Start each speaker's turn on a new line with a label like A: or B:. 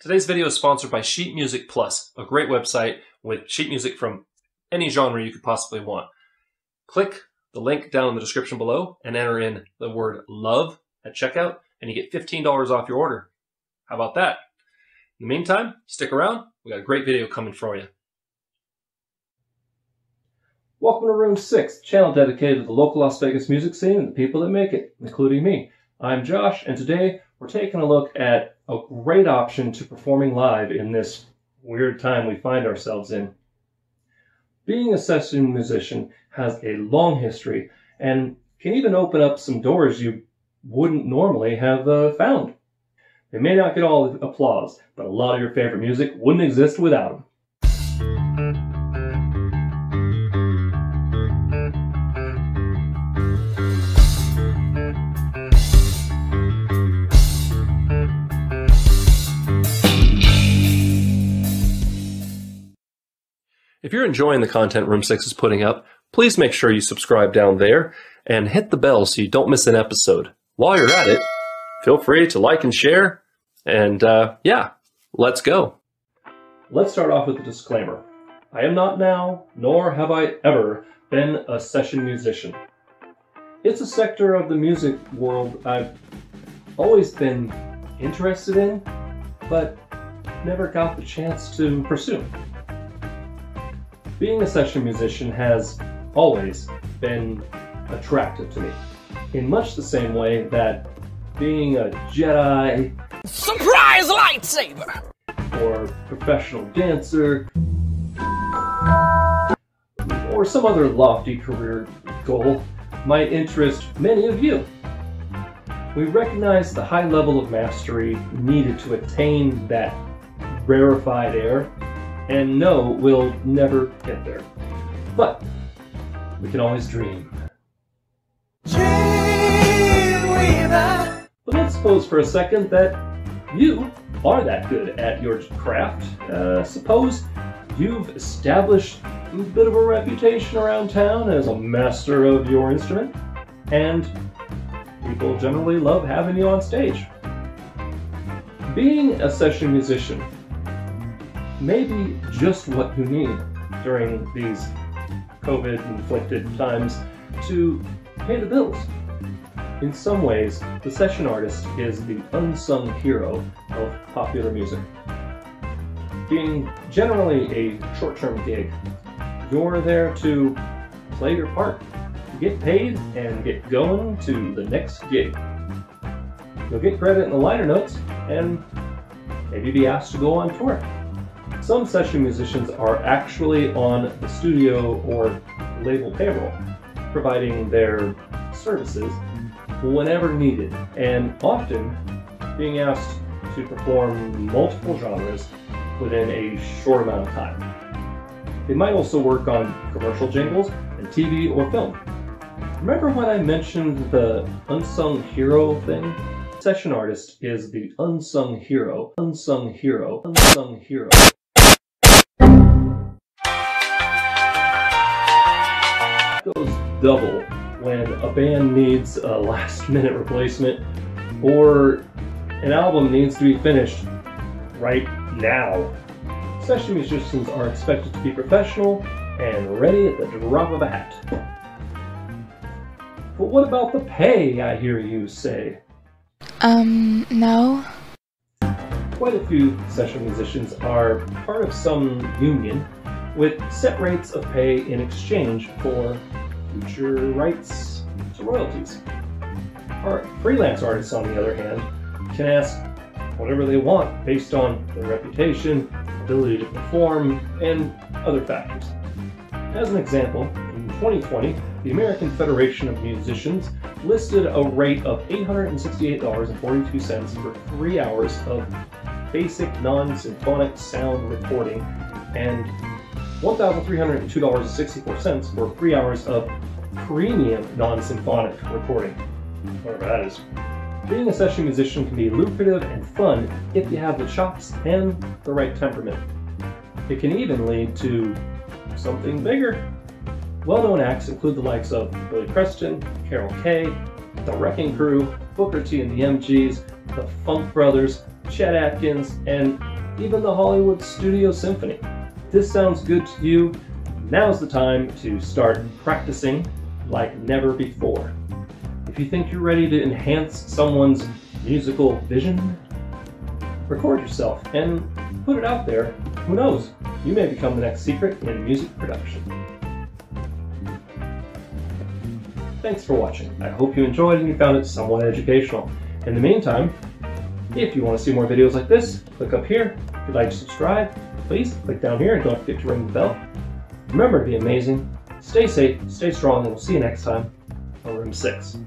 A: Today's video is sponsored by Sheet Music Plus, a great website with sheet music from any genre you could possibly want. Click the link down in the description below and enter in the word love at checkout, and you get $15 off your order. How about that? In the meantime, stick around. We got a great video coming for you. Welcome to Room 6, channel dedicated to the local Las Vegas music scene and the people that make it, including me. I'm Josh, and today we're taking a look at a great option to performing live in this weird time we find ourselves in. Being a session musician has a long history and can even open up some doors you wouldn't normally have uh, found. They may not get all the applause, but a lot of your favorite music wouldn't exist without them. If you're enjoying the content Room 6 is putting up, please make sure you subscribe down there and hit the bell so you don't miss an episode. While you're at it, feel free to like and share. And uh, yeah, let's go. Let's start off with a disclaimer. I am not now, nor have I ever, been a session musician. It's a sector of the music world I've always been interested in, but never got the chance to pursue. Being a session musician has always been attractive to me, in much the same way that being a Jedi
B: Surprise lightsaber!
A: or professional dancer or some other lofty career goal might interest many of you. We recognize the high level of mastery needed to attain that rarefied air and know we'll never get there. But we can always dream. But let's suppose for a second that you are that good at your craft. Uh, suppose you've established a bit of a reputation around town as a master of your instrument, and people generally love having you on stage. Being a session musician may be just what you need during these COVID inflicted times to pay the bills. In some ways, the session artist is the unsung hero of popular music. Being generally a short term gig, you're there to play your part, get paid, and get going to the next gig. You'll get credit in the liner notes and maybe be asked to go on tour. Some session musicians are actually on the studio or label payroll, providing their services whenever needed, and often being asked to perform multiple genres within a short amount of time. They might also work on commercial jingles and TV or film. Remember when I mentioned the unsung hero thing? Session artist is the unsung hero, unsung hero, unsung hero. Double when a band needs a last minute replacement or an album needs to be finished right now. Session musicians are expected to be professional and ready at the drop of a hat. But what about the pay, I hear you say?
C: Um, no.
A: Quite a few session musicians are part of some union with set rates of pay in exchange for future rights to royalties. Our freelance artists, on the other hand, can ask whatever they want based on their reputation, ability to perform, and other factors. As an example, in 2020, the American Federation of Musicians listed a rate of $868.42 for three hours of basic non-symphonic sound recording and $1,302.64 for three hours of premium non-symphonic recording. Whatever that is. Being a session musician can be lucrative and fun if you have the chops and the right temperament. It can even lead to something bigger. Well-known acts include the likes of Billy Preston, Carol Kaye, The Wrecking Crew, Booker T and the MGs, the Funk Brothers, Chet Atkins, and even the Hollywood Studio Symphony. If this sounds good to you, now's the time to start practicing like never before. If you think you're ready to enhance someone's musical vision, record yourself and put it out there. Who knows? You may become the next secret in music production. Thanks for watching. I hope you enjoyed and you found it somewhat educational. In the meantime, if you want to see more videos like this, click up here. If you'd like to subscribe, please click down here and don't forget to ring the bell. Remember to be amazing, stay safe, stay strong, and we'll see you next time on Room 6.